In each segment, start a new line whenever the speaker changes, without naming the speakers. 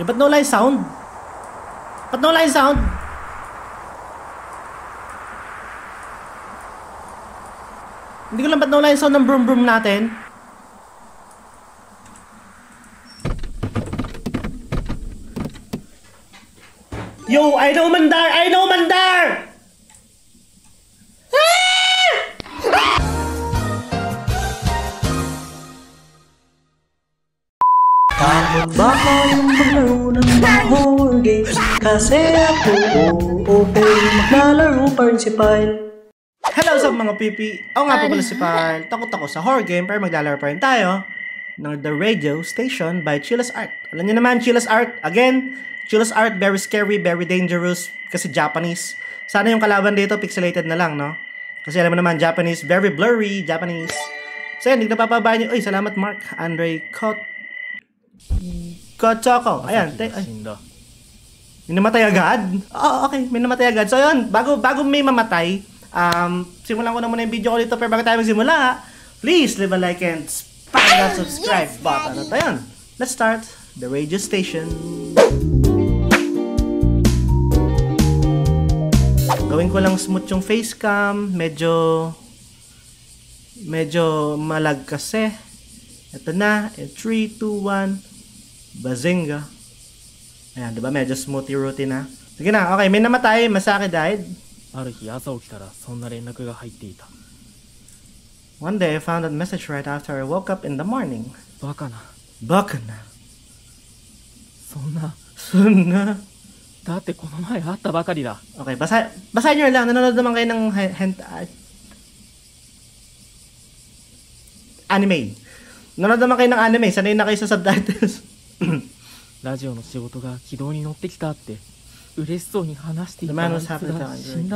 Eh, ba't nawala yung sound? Ba't nawala yung sound? Hindi ko lang ba't nawala yung sound ng broom broom natin? Yo, I know Mandar! I know Mandar!
Kasi ako, okay, maglalaro pa si Pyle.
Hello sa mga pipi! Ako nga po pala si Pyle. Takot ako sa horror game pero maglalaro pa rin tayo ng The Radio Station by Chilas Art. Alam niyo naman, Chilas Art, again, Chilas Art, very scary, very dangerous, kasi Japanese. Sana yung kalaban dito, pixelated na lang, no? Kasi alam mo naman, Japanese, very blurry, Japanese. So yun, hindi napapabaya niyo. Uy, salamat Mark, Andre Kot... Kotoko. Ayan, te... Ay may namatay agad? Oo, okay. May namatay agad. So, yun. Bago, bago may mamatay, um, simulan ko na muna yung video ko dito. Pero bago tayo magsimula, please leave a like and spam that subscribe button. At ayun, let's start the radio station. Gawin ko lang smooth yung face cam. Medyo, medyo malag kasi. Ito na. 3, 2, 1. Bazinga. Ayan, di ba? Medyo smoothie routine na. Sige na, okay. May namatay. Masaki died.
ある日朝起きたらそんな連絡が入っていた
One day, I found that message right after I woke up in the morning.
バカな
Baka na.
そんな
Suna.
だってこの前会ったばかりだ
Okay, basa basahin nyo lang. Nanonood naman kayo ng he- hentai. Anime. Nanonood naman kayo ng anime. Sanay na kayo sa subtitles.
ラジオの仕事が軌道に乗ってきたって嬉しそうに話していたが死ん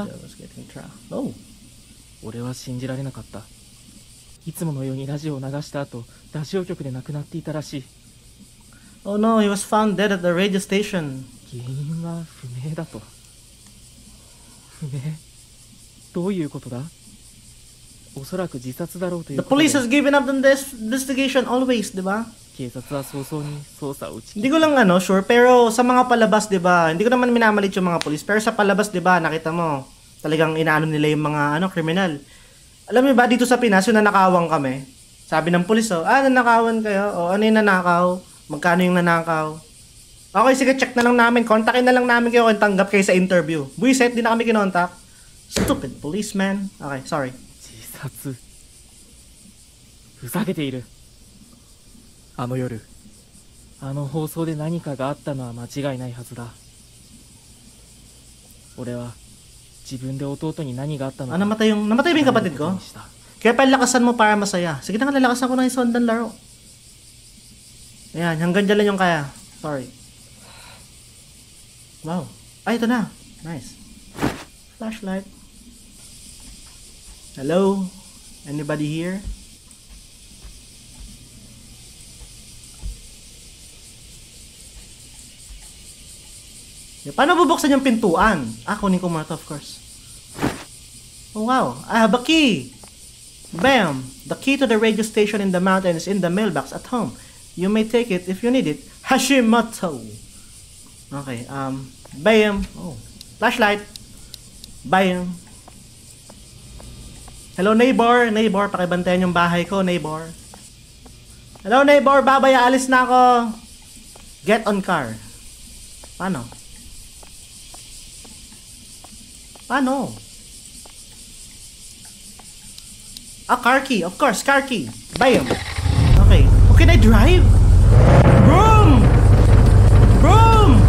俺は信じられなかった。いつものようにラジオを流した後ラジオ局で亡くなっていたらしい。不明だと。どういうことだ？おそらく自殺だろうという警察は早々に捜査を打ち切
Hindi ko lang ano, sure, pero sa mga palabas, 'di ba? Hindi ko naman minamalit yung mga pulis, pero sa palabas, 'di ba, nakita mo, talagang inaano nila yung mga ano, kriminal. Alam mo ba dito sa Pinas, yung nanakawang kami. Sabi ng pulis, oh, ah, nanakawan kayo. O ano yung nanakaw? Magkano yung nanakaw? Okay, sige, check na lang namin. Kontakin na lang namin kayo kung tanggap kayo sa interview. Buiset, di na kami kinontak. Stupid policeman. Okay, sorry.
自殺ふざけている あの夜あの放送で何かがあったのは間違いないはずだ。俺は自分で弟に何があったの
かあまたよまたよ
みんか
ばてこキャパラカサンモパラマサヤセキタンラカサンコナイソンダンダロいやヤンガンジャレヨンカヤ sorry. わおあいとなナイフラッシュライト Hello? Anybody here? Paano bubuksan yung pintuan? Ah, kunin ko muna to, of course. Oh, wow. I have a key. Bam! The key to the radio station in the mountain is in the mailbox at home. You may take it if you need it. Hashimoto. Okay, um, bam. Oh, flashlight. Bam. Hello, neighbor. Neighbor, pakibantayan yung bahay ko, neighbor. Hello, neighbor. Babaya, alis na ako. Get on car. Paano? Paano? A car key, of course, car key. Bam. Okay. Oh, can I drive? Broom!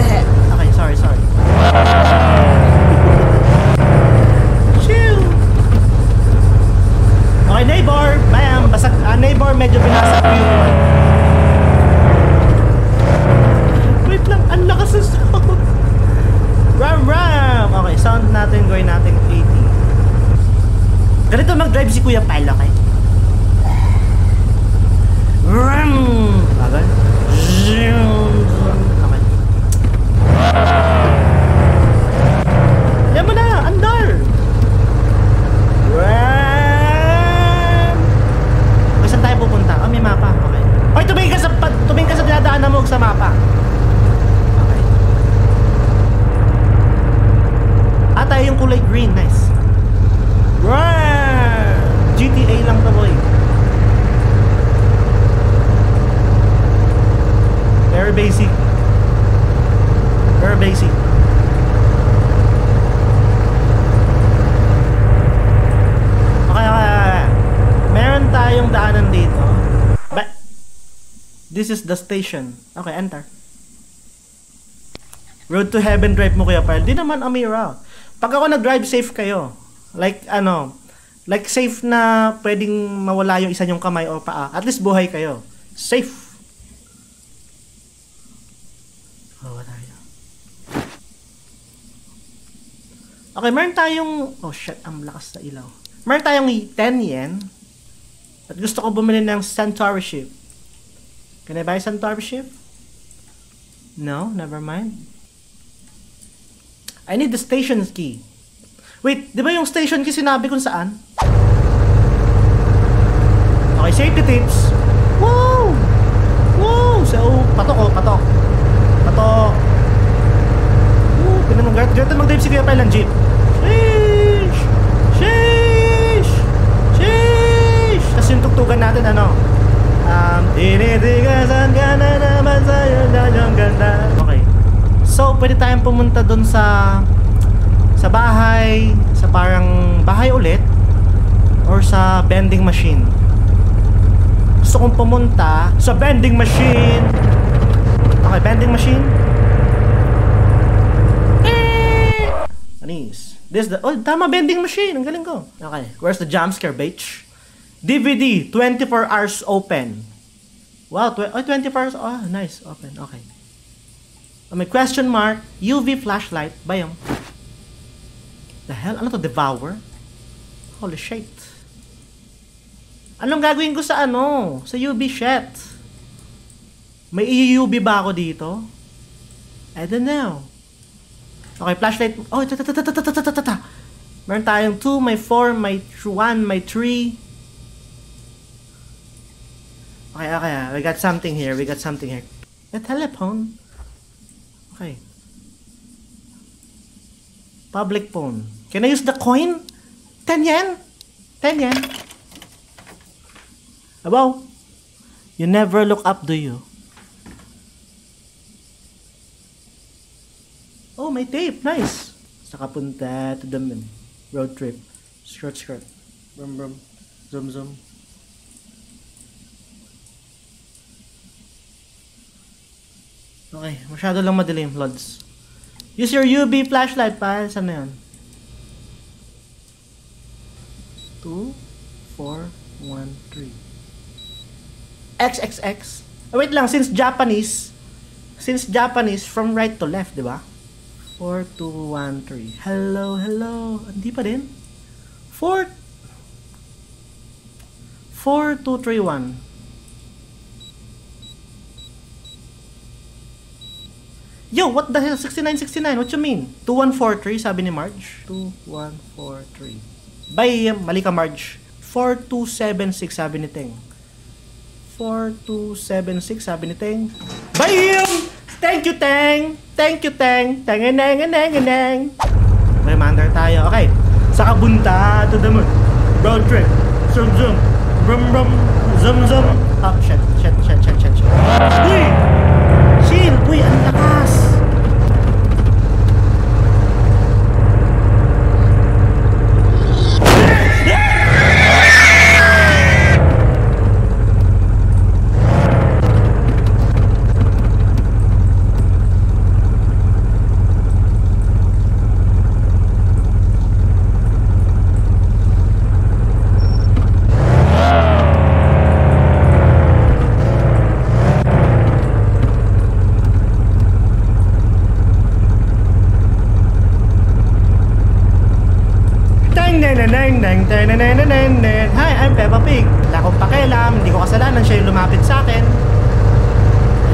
Eh, Okay, sorry, sorry. Shoo! Okay, neighbor. Bam. Basag, ah, neighbor, medyo binasag ko yung... Wait lang, ang lakas ng sound. Ram, ram! Okay, sound natin, gawin natin 80. Ganito mag-drive si Kuya Pal, okay? Ram! Bagal. Okay. Yan mo na! Andar! Ram! Okay, saan tayo pupunta? Oh, may mapa. Okay. Hoy, tumingin ka sa, pa- tumingin ka sa dinadaanan mo, Sama. basic. Okay, okay, okay. Meron tayong daanan dito. Ba This is the station. Okay, enter. Road to Heaven drive mo kuya Pal. Di naman Amira. Pag ako nag-drive, safe kayo. Like, ano, like safe na pwedeng mawala yung isa yung kamay o paa. At least buhay kayo. Safe. Oh, tayo. Okay, meron tayong... Oh shit, ang lakas na ilaw. Meron tayong 10 yen. At gusto ko bumili ng Centauri ship. Can I buy Centauri ship? No, never mind. I need the station key. Wait, di ba yung station key sinabi kung saan? Okay, safety tips. Wow! Wow! So, patok oh, patok. Patok. Woo, pinamang gart. Gart mag-drive si Kuya Pyle ng jeep. Sheesh! Sheesh! Sheesh! Tapos yung tugtugan natin, ano? Um, tinitigasan ka na naman sa'yo na yung ganda. Okay. So, pwede tayong pumunta doon sa sa bahay, sa parang bahay ulit or sa vending machine. Gusto kong pumunta sa vending machine. Okay, vending machine. Anis. This the Oh, tama vending machine. Ang galing ko. Okay, where's the jump scare, bitch? DVD, 24 hours open. Wow, tw- oh, 24 hours. Oh, nice. Open. Okay. Oh, may question mark. UV flashlight. Ba yung? The hell? Ano to? Devour? Holy shit. Anong gagawin ko sa ano? Sa UV shit. May UV ba ako dito? I don't know. Okay, flashlight. Oh, ito, ito, ito, ito, ito, ito, ito, ito. Meron tayong 2, may 4, may 1, may 3. Okay, okay. We got something here. We got something here. A telephone. Okay. Public phone. Can I use the coin? 10 yen? 10 yen? Abo, you never look up, do you? Oh, may tape. Nice. Saka punta to the road trip. Skirt, skirt. Brum, brum. Zoom, zoom. Okay, masyado lang madilim, Lods. Use your UV flashlight, pa. Saan na yun? 2, 4, 1, 3. XXX. Oh, wait lang, since Japanese, since Japanese, from right to left, di ba? 4, 2, 1, 3. Hello, hello. Hindi pa din? 4, 4, 2, 3, 1. Yo, what the hell? 6969, what you mean? 2143, sabi ni Marge. 2143. Bay, mali ka Marge. 4276, sabi ni Teng. 4276, sabi ni Teng. Bayam! Thank you, Teng! Thank you, Teng! Tengenengenengeneng! May mandar tayo. Okay. Sa kabunta to the moon. Road trip. Zoom, zoom. Brum, brum. Zoom, zoom. Oh, shit, shit, shit, shit, shit, shit. Uy! Hi, I'm Peppa Pig. Wala akong pakialam, hindi ko kasalanan siya yung lumapit sa akin.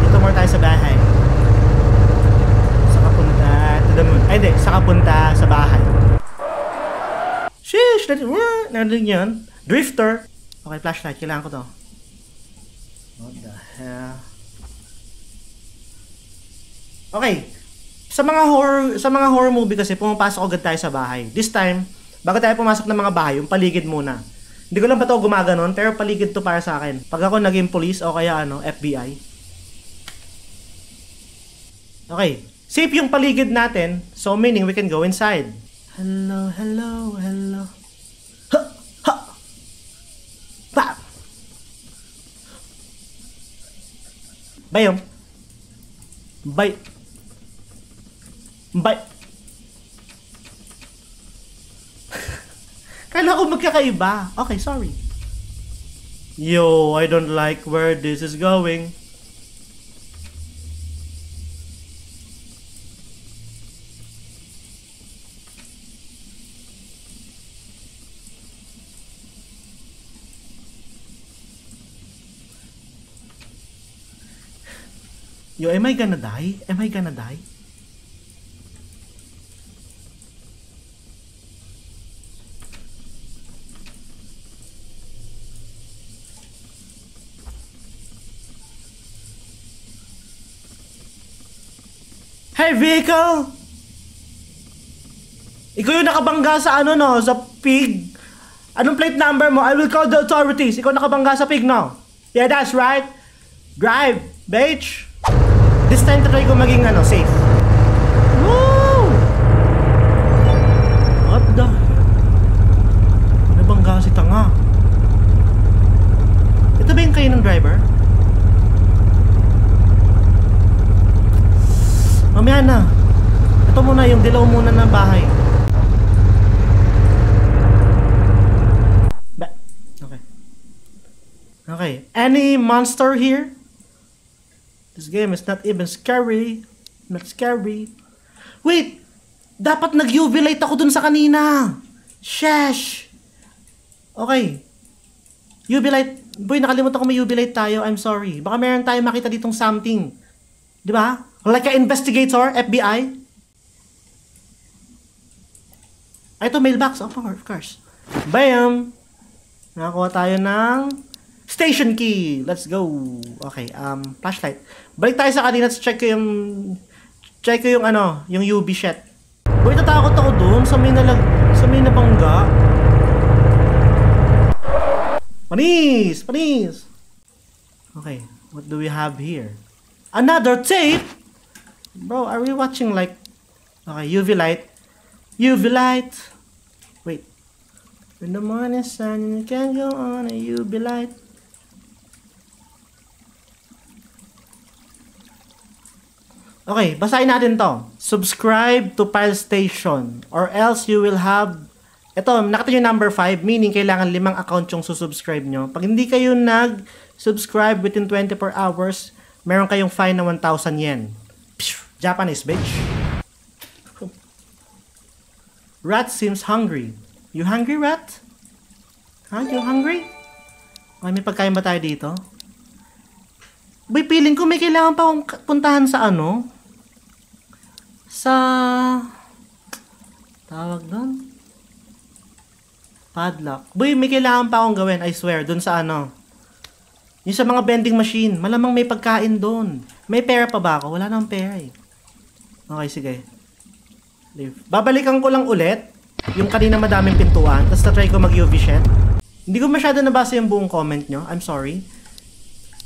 Dito more tayo sa bahay. Sa kapunta to the moon. Ay, hindi. Sa kapunta sa bahay. Sheesh! Niyo yun? Drifter. Okay, flashlight. Kailangan ko to. What the hell? Okay. Sa mga horror sa mga horror movie kasi pumapasok agad tayo sa bahay. This time, bago tayo pumasok ng mga bahay, yung paligid muna. Hindi ko lang ba ito gumaganon, pero paligid to para sa akin. Pag ako naging police o kaya ano, FBI. Okay. Safe yung paligid natin, so meaning we can go inside. Hello, hello, hello. Ha! Ha! Pa! Bayom. Bay. Bay. Kala ko magkakaiba. Okay, sorry. Yo, I don't like where this is going. Yo, am I gonna die? Am I gonna die? Vehicle! Ikaw yung nakabangga sa ano no, sa pig. Anong plate number mo? I will call the authorities. Ikaw nakabangga sa pig, no? Yeah, that's right. Drive, bitch! This time, try ko maging ano, safe. Woo! What the? Nabangga si tanga. Ito ba yung kayo ng driver? Mamaya na. Ito muna, yung dilaw muna ng bahay. Ba okay. Okay. Any monster here? This game is not even scary. Not scary. Wait! Dapat nag-UV light ako dun sa kanina. Shesh! Okay. UV light. Boy, nakalimutan ko may UV light tayo. I'm sorry. Baka meron tayo makita ditong something. Di ba? Like an investigator, FBI. Ay, ito, mailbox. Of course. Bam! Nakakuha tayo ng station key. Let's go. Okay, um, flashlight. Balik tayo sa kanina at check ko yung check ko yung ano, yung UV shot. Boy, natakot ako doon sa may nalag sa may nabangga. Panis! Panis! Okay, what do we have here? Another tape? Bro, are we watching like... Okay, UV light. UV light. Wait. When the morning sun, you can go on a UV light. Okay, basahin natin to. Subscribe to Pile Station or else you will have ito, nakita yung number 5, meaning kailangan limang account yung susubscribe nyo. Pag hindi kayo nag-subscribe within 24 hours, meron kayong fine na 1,000 yen. Psh, Japanese, bitch. Rat seems hungry. You hungry, rat? Huh? You hungry? Okay, may pagkain ba tayo dito? Boy, feeling ko may kailangan pa akong puntahan sa ano? Sa... Tawag doon? Padlock. Boy, may kailangan pa akong gawin, I swear, doon sa ano? Yung sa mga vending machine, malamang may pagkain doon. May pera pa ba ako? Wala nang pera eh. Okay, sige. Leave. Babalikan ko lang ulit yung kanina madaming pintuan, tapos na-try ko mag-UV shed. Hindi ko masyado nabasa yung buong comment nyo. I'm sorry.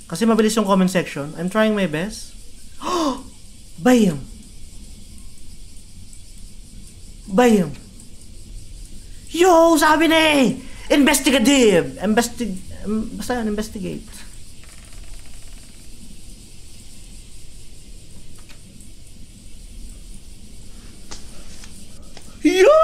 Kasi mabilis yung comment section. I'm trying my best. Bam! Bam! Yo! Sabi na eh! Investigative! Investig... um, Basta yun, investigate. Yo!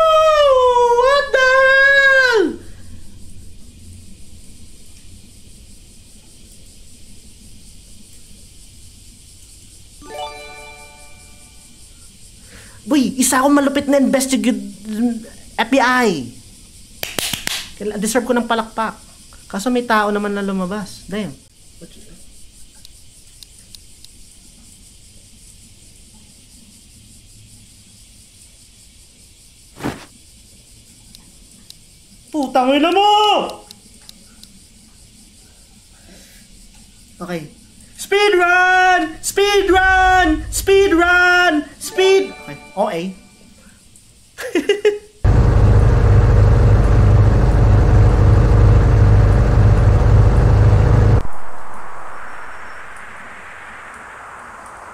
Boy, isa akong malupit na investigate FBI. Deserve ko ng palakpak. Kaso may tao naman na lumabas. Damn. Putang ina mo! Okay.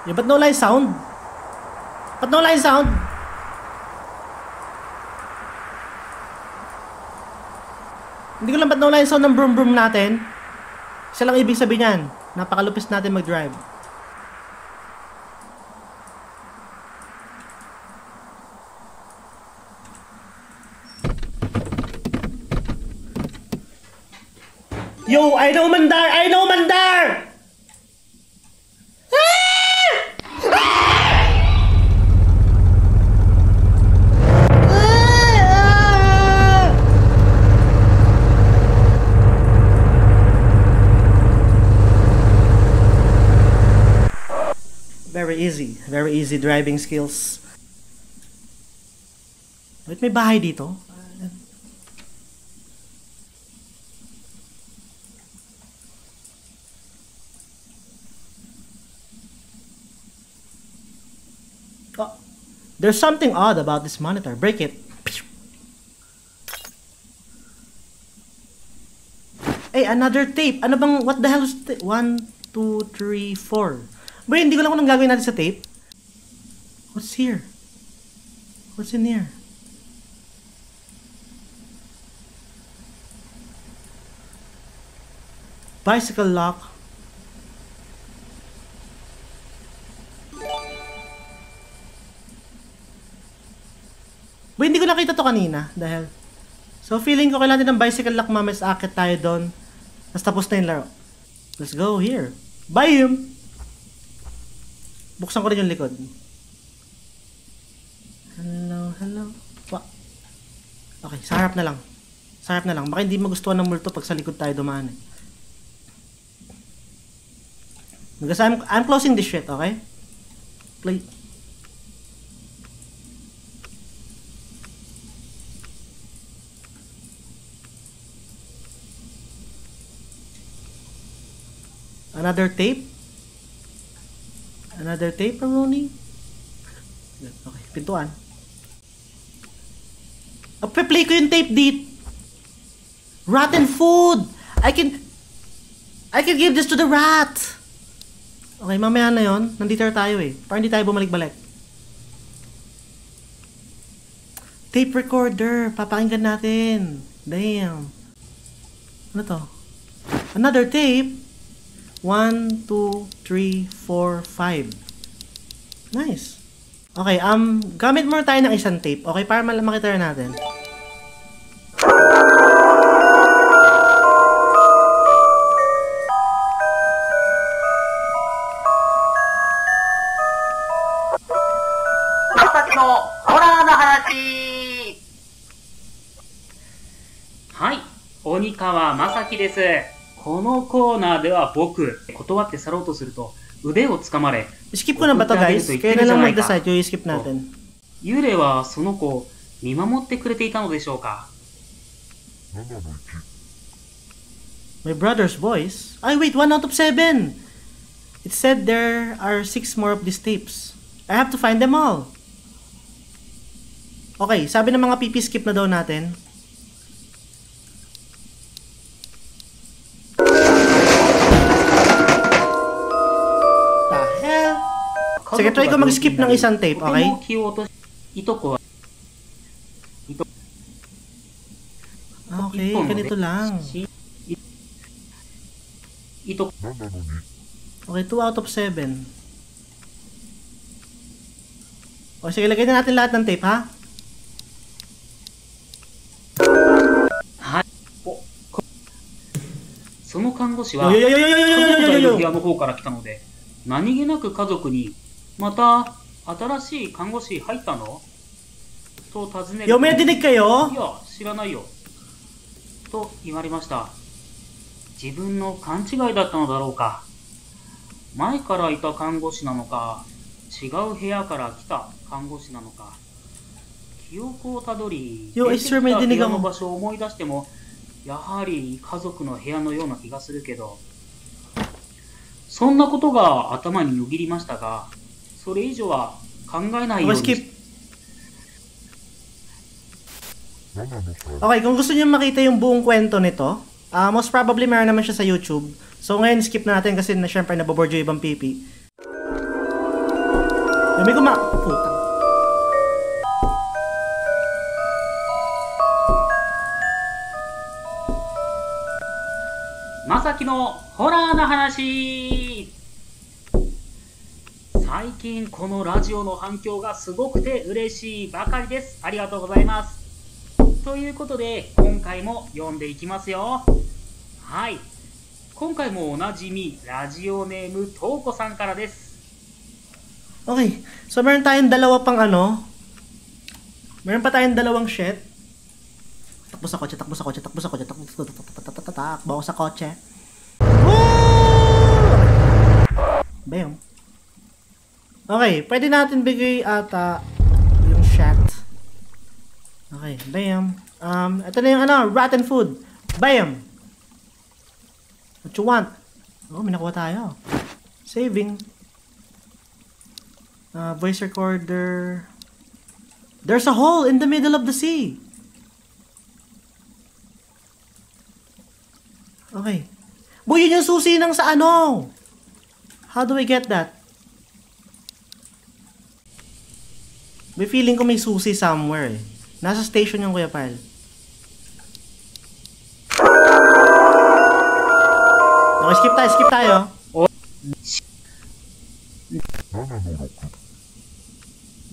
Yeah, but no light sound. Ba't nawala yung sound? Hindi ko lang ba't nawala yung sound ng broom broom natin? Isa lang ibig sabihin yan. Napakalupis natin mag-drive. Yo, I know Mandar! I know Mandar! Very easy. Very easy driving skills. Wait, may bahay dito? There's something odd about this monitor. Break it. Hey, another tape. Ano bang, what the hell is it? One, two, three, four. Ba, hindi ko lang kung anong gagawin natin sa tape. What's here? What's in here? Bicycle lock. Nakita to kanina dahil So feeling ko kailangan din ng bicycle lock mamas akit tayo doon. Tapos tapos na yung laro. Let's go here. Buy him! Buksan ko rin yung likod. Hello, hello. Wa. Okay, sa harap na lang. Sa harap na lang. Baka hindi magustuhan ng multo pag sa likod tayo dumaan eh. Because I'm, I'm closing this shit, okay? Play. Another tape? Another tape, Rooney? Okay, pintuan. Oh, play ko yung tape dit. Rotten food! I can... I can give this to the rat! Okay, mamaya na yon. Nandito na tayo eh. Para hindi tayo bumalik-balik. Tape recorder. Papakinggan natin. Damn. Ano to? Another tape? 1, 2, 3, 4, 5. Nice. Okay, um, gamit muna tayo ng isang tape. Okay, para mal- makita rin natin.
はい、鬼川正樹です。このコーナーでは僕、断って去ろうとすると腕を掴まれ、
Skip ko na ba to guys? Kaya na lang mag-decide yung skip natin.
幽霊はその子を見守ってくれていたのでしょうか
My brother's voice? Ay, wait, 1 out of 7! It said there are 6 more of these tapes. I have to find them all. Okay, sabi ng mga PP skip na daw natin. Sige, try ko mag-skip ng isang tape,
と
okay?
ても気を落としいとこは
Ah, Okay, ganito lang.
しいいと
Okay, 2 out of 7. O sige, lagay na natin lahat ng tape, ha?
その看護師
Yo,
は
yo, yo, yo, yo, yo, yo,
家
yo,
族
yo,
がい
yo,
る部
yo.
屋の方から来たので、何気なく家族に、 また新しい看護師入ったの？と尋ねる
Yo,
と
may nadinig kayo?
いや、知らないよ。と言われました。自分の勘違いだったのだろうか。前からいた看護師なのか、違う部屋から来た看護師なのか。記憶をたどり、出てきた部屋の.場所を思い出しても、やはり家族の部屋のような気がするけど、そんなことが頭によぎりましたが、それ以上は考えないよう
ni...
Ano,
ano, ano? Okay, kung gusto niyo makita yung buong kwento nito, uh, most probably meron naman siya sa YouTube. So ngayon, skip na natin kasi na syempre naboboard yung ibang pipi.
Dami ko ma... Puta. Masaki no, horror na hanashi! 最近このラジオの反響がすごくて嬉しいばかりです。ありがとうございます。ということで、今回も読んでいきますよ。はい。今回もおなじみ、ラジオネーム、とうこさんからです。
Okay. So, meron tayong dalawa pang ano. Meron pa tayong dalawang shit. Takbo sa kotse, takbo sa kotse, takbo sa kotse, takbo sa kotse, takbo ako sa kotse. Woo! Bam. Okay, pwede natin bigay ata yung shot. Okay, bam. Um, ito na yung ano, rotten food. Bam! What you want? Oh, may nakuha tayo. Saving. Uh, voice recorder. There's a hole in the middle of the sea. Okay. Boy, yun yung susi ng sa ano. How do we get that? May feeling ko may susi somewhere eh. Nasa station yung Kuya Pal. Okay, skip tayo, skip tayo.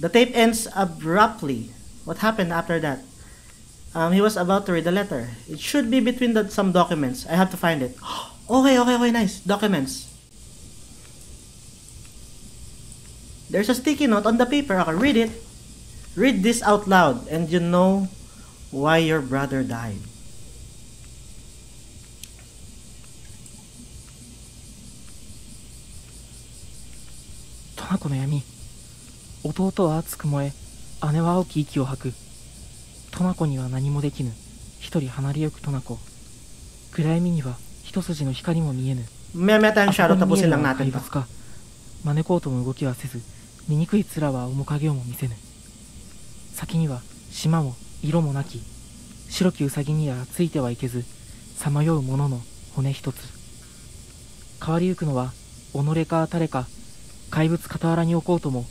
The tape ends abruptly. What happened after that? Um, he was about to read the letter. It should be between the, some documents. I have to find it. okay, okay, okay, nice. Documents. There's a sticky note on the paper. I can read it. Read this out loud, and you know why your brother died.
“トナコの闇弟は熱く燃え姉は青き息を吐くトナコには何もできぬ一人離れゆくトナコ暗闇には一筋の光も見えぬに見え
tapusin
る
lang
のは
natin
怪
to.
物か招こうとも動きはせず醜い面は面影をも見せぬ先には島も色もなき白き兎にはついてはいけずさまよう者の骨一つ変わりゆくのは己か誰か怪物傍らに置こうとも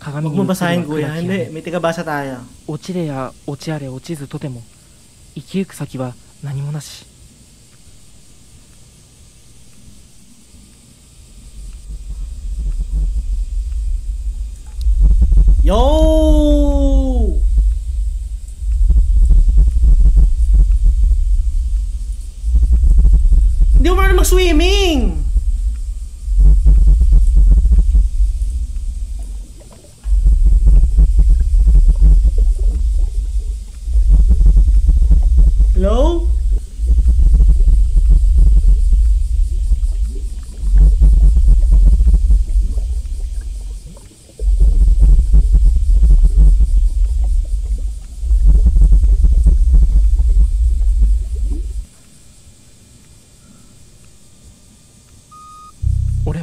鏡に映るは暗.き.落ちれや落ちあれ落ちずとても生きゆく先は何もなし
Yo! Mo marunong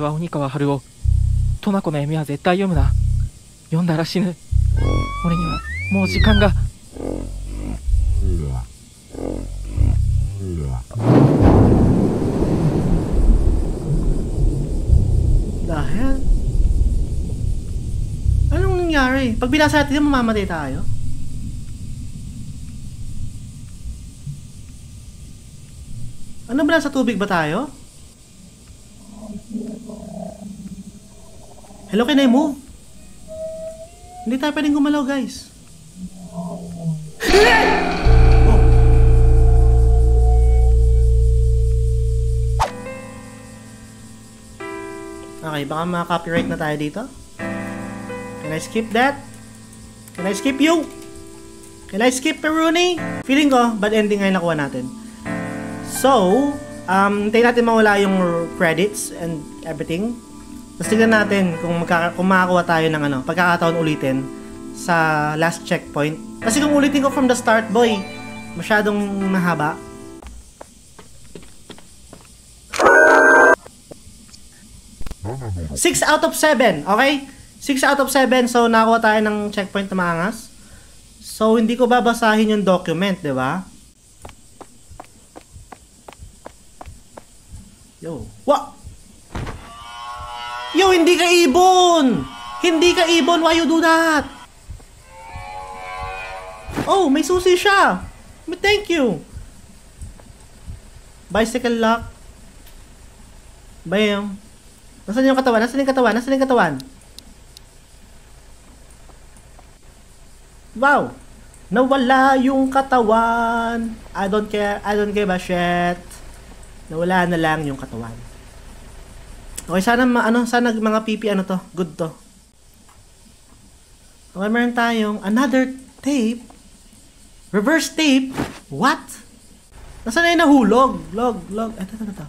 は鬼川春夫トナコの闇は絶対読むな読んだら死ぬ俺にはもう時間が
The hell? Anong nangyari? Pag binasa natin, mamamatay tayo? Ano ba nasa tubig ba tayo? Hello, can I? Hindi tayo pwedeng gumalaw, guys. Oh. Okay, baka ma-copyright na tayo dito. Can I skip that? Can I skip you? Can I skip Peruni? Feeling ko, bad ending nga yung nakuha natin. So, um, tayo natin mawala yung credits and everything. Tapos tignan natin kung, magkaka- kung makakuha tayo ng ano, pagkakataon ulitin sa last checkpoint. Kasi kung ulitin ko from the start, boy, masyadong mahaba. Six out of seven, okay? Six out of seven, so nakuha tayo ng checkpoint na maangas. So, hindi ko babasahin yung document, di ba? Yo. Wa! Yo, hindi ka ibon! Hindi ka ibon, why you do that? Oh, may susi siya! Thank you! Bicycle lock. Bam. Nasaan yung katawan? Nasaan yung katawan? Nasaan yung katawan? Wow! Nawala yung katawan. I don't care. I don't give a shit. Nawala na lang yung katawan. Okay, sana ma ano, sana mga pipi ano to, good to. Okay, meron tayong another tape. Reverse tape? What? Nasaan na yung nahulog? Log, log. Ito, ito, ito.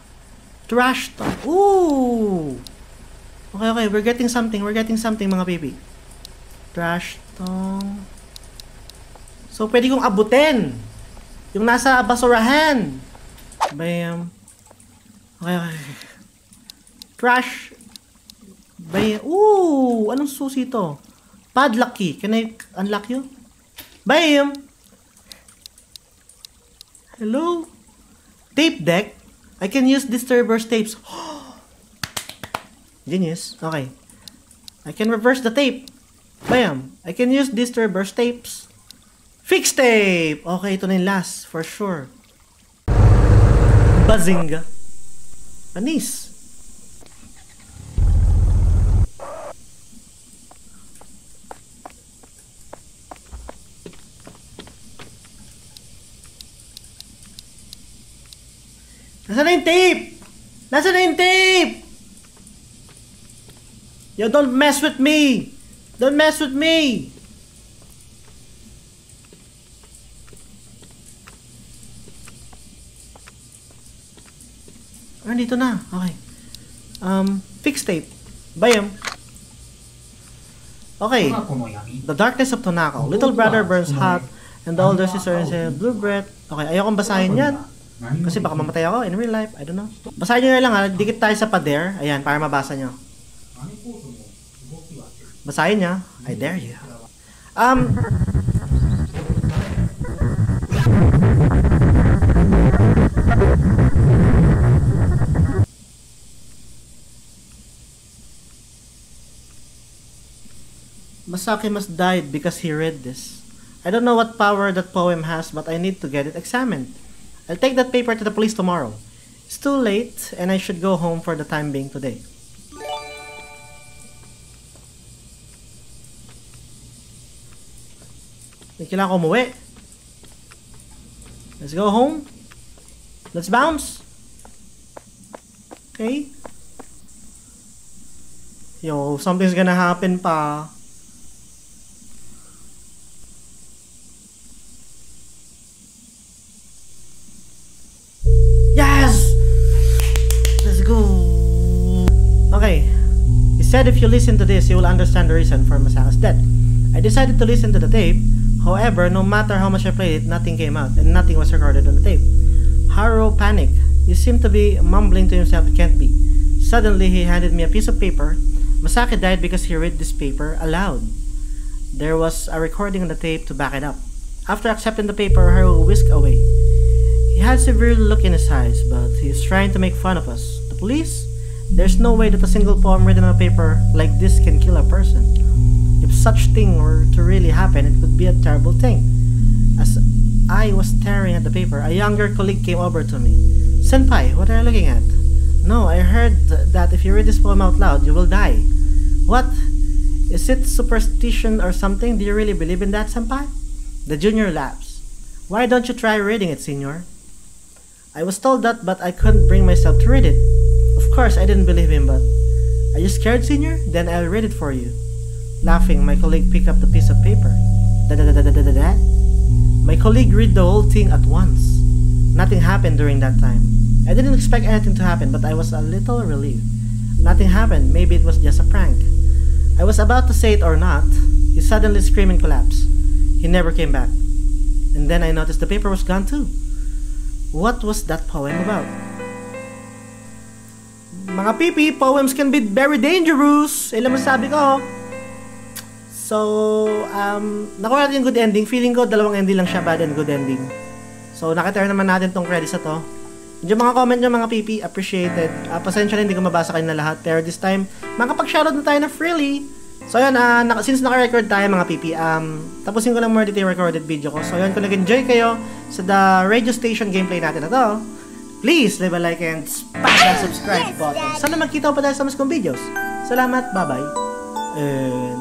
Trash to. Ooh! Okay, okay. We're getting something. We're getting something, mga pipi. Trash tong. So, pwede kong abutin. Yung nasa basurahan. Bam. Okay, okay. Trash. Bam. Ooh! Anong susi to? Padlock key. Can I unlock you? Bam! Hello? Tape deck? I can use disturber's tapes. Genius. Okay. I can reverse the tape. Bam! I can use disturber's tapes. Fix tape! Okay, ito na yung last. For sure. Bazinga. Anis. Nasaan na yung tape? Nasaan na yung tape? Yo, don't mess with me! Don't mess with me! Ah, dito na. Okay. Um, fix tape. Bayam. Okay. The darkness of Tonako. Little brother burns hot, and the older sister is a blue breath. Okay, ayokong basahin yan. Kasi baka mamatay ako in real life. I don't know. Basahin nyo na lang ha. Dikit tayo sa pader. Ayan, para mabasa nyo. Basahin nyo. I dare you. Um, Masaki must died because he read this. I don't know what power that poem has, but I need to get it examined. I'll take that paper to the police tomorrow. It's too late, and I should go home for the time being today. Kailangan ko umuwi. Let's go home. Let's bounce. Okay. Yo, something's gonna happen pa. If you listen to this, you will understand the reason for Masaka's death. I decided to listen to the tape. However, no matter how much I played it, nothing came out and nothing was recorded on the tape. Haro panicked. He seemed to be mumbling to himself, it can't be. Suddenly, he handed me a piece of paper. Masaki died because he read this paper aloud. There was a recording on the tape to back it up. After accepting the paper, Haru whisked away. He had a severe look in his eyes, but he is trying to make fun of us. The police? There's no way that a single poem written on a paper like this can kill a person. If such thing were to really happen, it would be a terrible thing. As I was staring at the paper, a younger colleague came over to me. Senpai, what are you looking at? No, I heard that if you read this poem out loud, you will die. What? Is it superstition or something? Do you really believe in that, Senpai? The junior laughs. Why don't you try reading it, Senior? I was told that, but I couldn't bring myself to read it. Of course, I didn't believe him, but. Are you scared, Senior? Then I'll read it for you. Laughing, my colleague picked up the piece of paper. Da da da da da da da. My colleague read the whole thing at once. Nothing happened during that time. I didn't expect anything to happen, but I was a little relieved. Nothing happened. Maybe it was just a prank. I was about to say it or not. He suddenly screamed and collapsed. He never came back. And then I noticed the paper was gone too. What was that poem about? Mga pipi, poems can be very dangerous. Ilan masasabi ko. So, um, nakuha natin yung good ending. Feeling ko, dalawang ending lang siya, bad and good ending. So, nakitare naman natin tong credits na to. Yung mga comment nyo, mga pipi, appreciated. Uh, pasensya na hindi ko mabasa kayo na lahat. Pero this time, makapag-shoutout na tayo na freely. So, yun, uh, na- since naka-record tayo, mga pipi, um, tapusin ko lang muna dito recorded video ko. So, yun, kung nag-enjoy kayo sa the radio station gameplay natin na to, please leave a like and smash that subscribe button. Sana magkita ko pa tayo sa mas kong videos. Salamat, bye-bye. And!